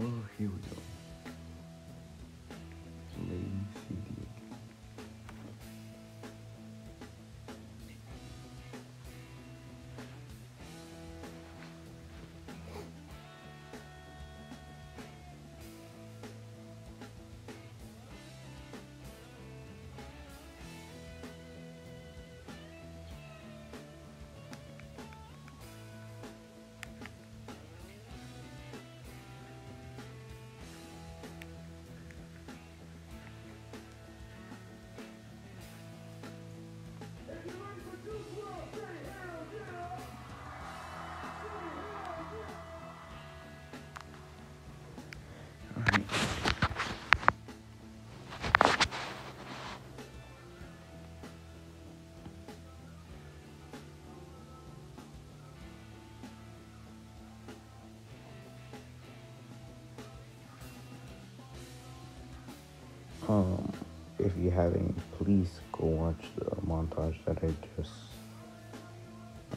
Well, here we go. If you haven't, please go watch the montage that I just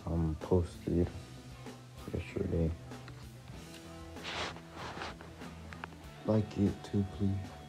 um posted yesterday. Like it too, please.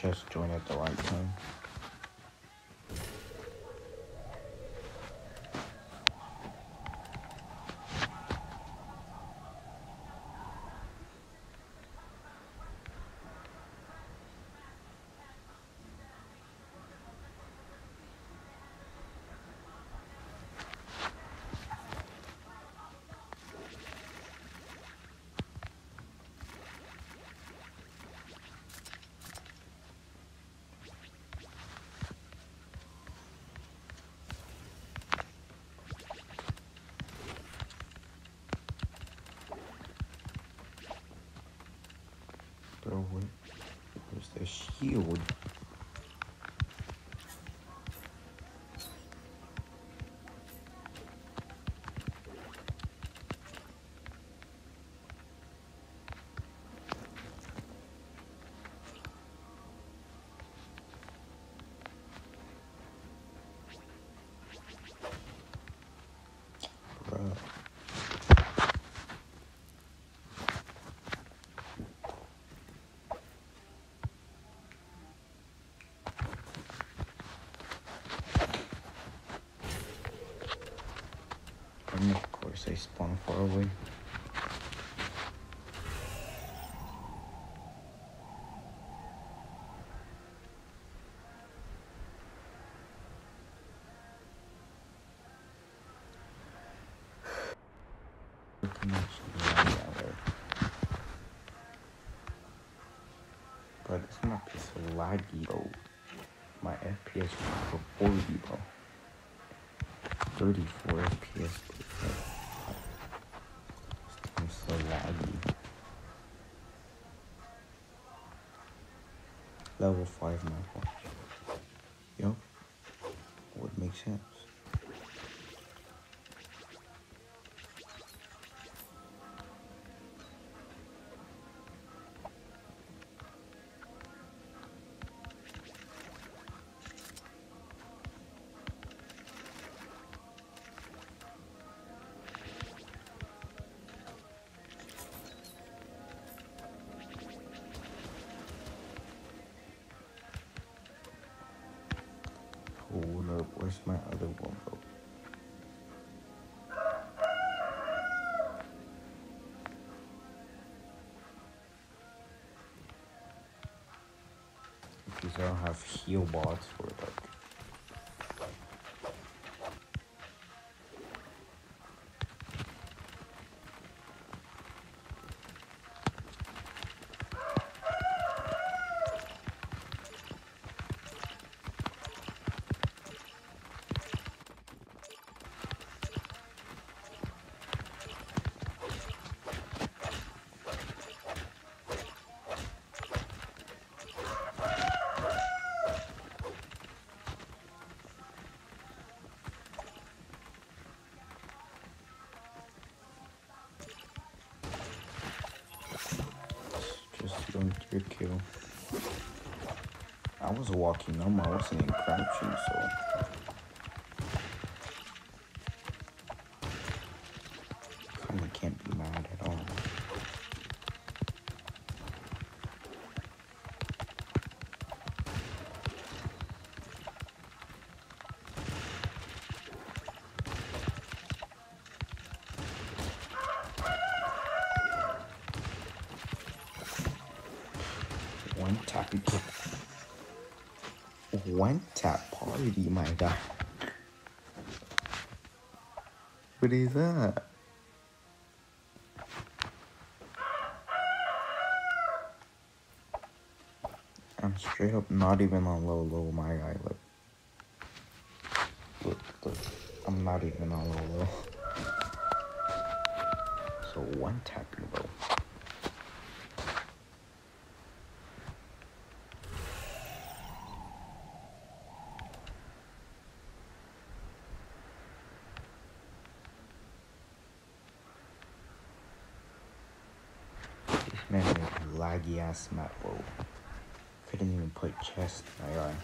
Just joined at the right time. Bro, where, the shield? Unless they spawn far away. But it's not so laggy, bro. My FPS for 40, bro. 34 FPS. Level 5 map. Yup. Would make sense. Heal bots for like don't kill. I was walking normal, I wasn't in crouching, so What is that? I'm straight up not even on low low, my guy. Look, look, look. I'm not even on low low. So one tap you, bro. Man laggy ass map, bro. Couldn't even put chest, my guy.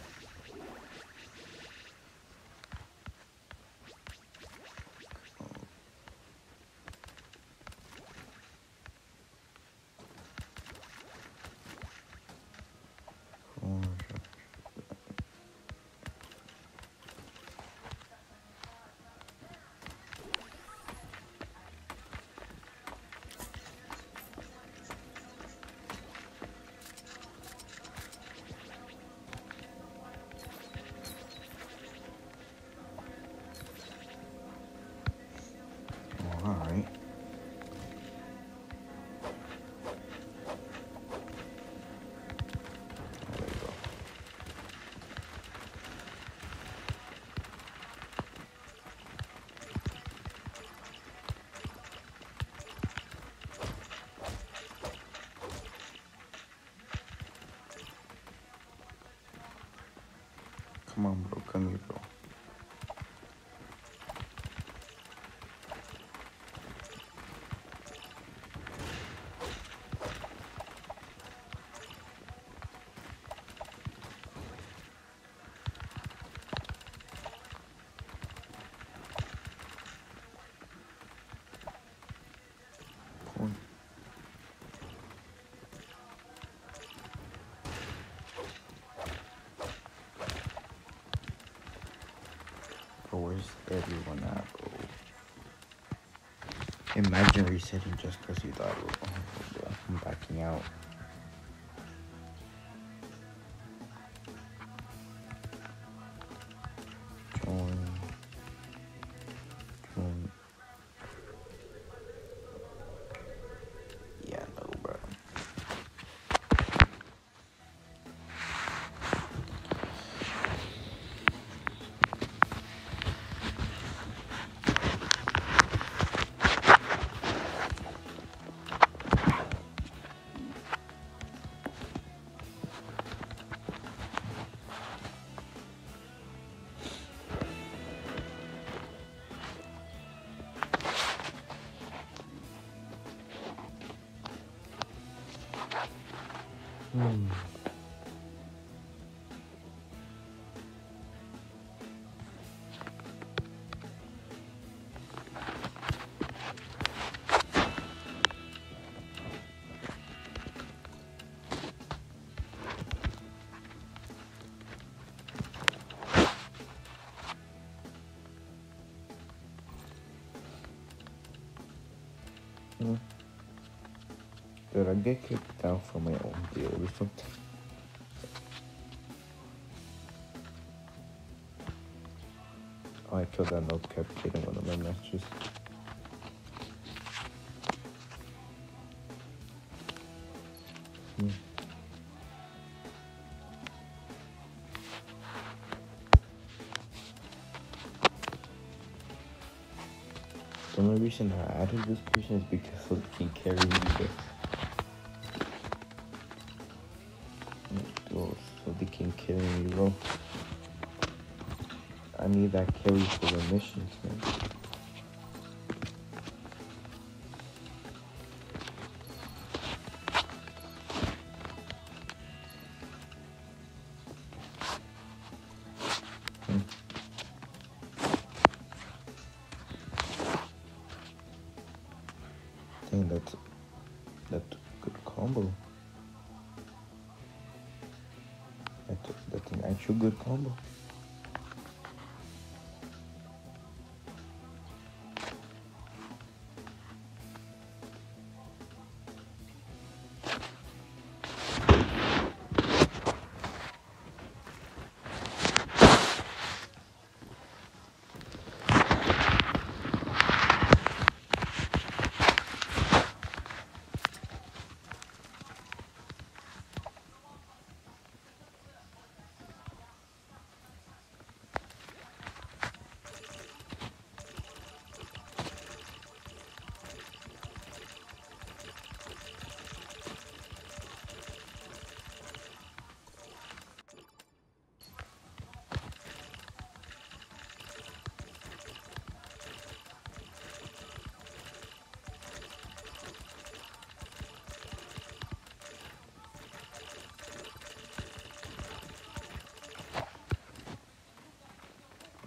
Come on, bro. Come here, bro. Cool. Bro, where's everyone at, bro? Imagine resetting just because you thought, oh, uh, I'm backing out. Hmm. Hmm. Did I out from my own deal something? Oh, I killed that note kept hitting one of my matches. Hmm. The only reason I added this person is because can carry me they can carry me, bro. I need that carry for the missions, man.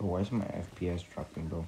Why is my FPS dropping, bro?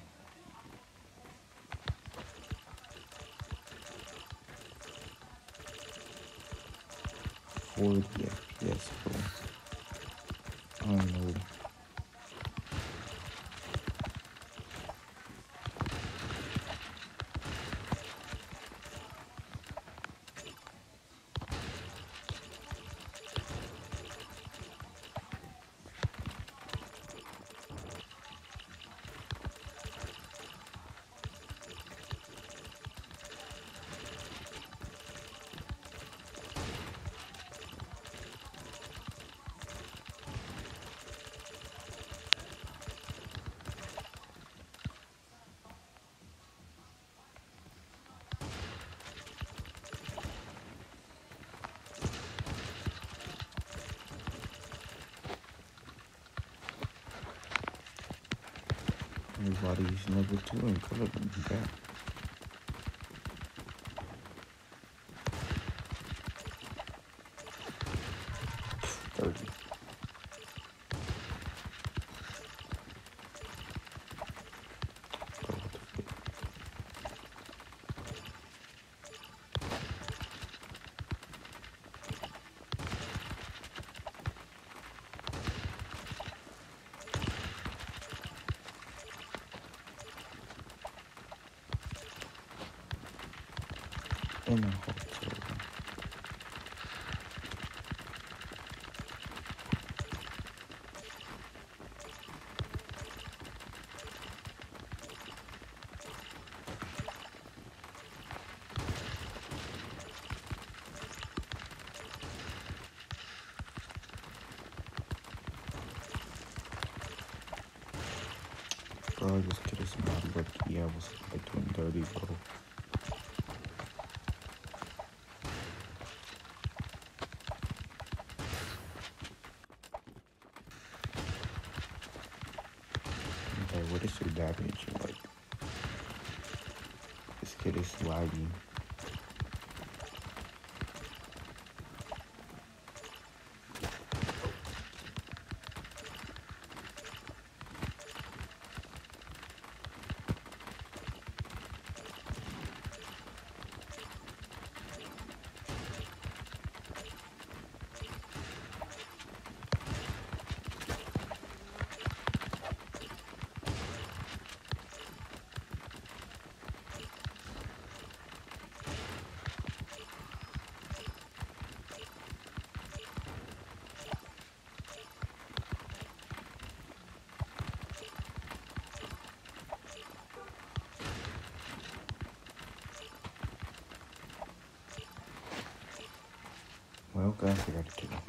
말이 신나고 좋은 컬러입니다. Damage? Like, this kid is lagging. Well,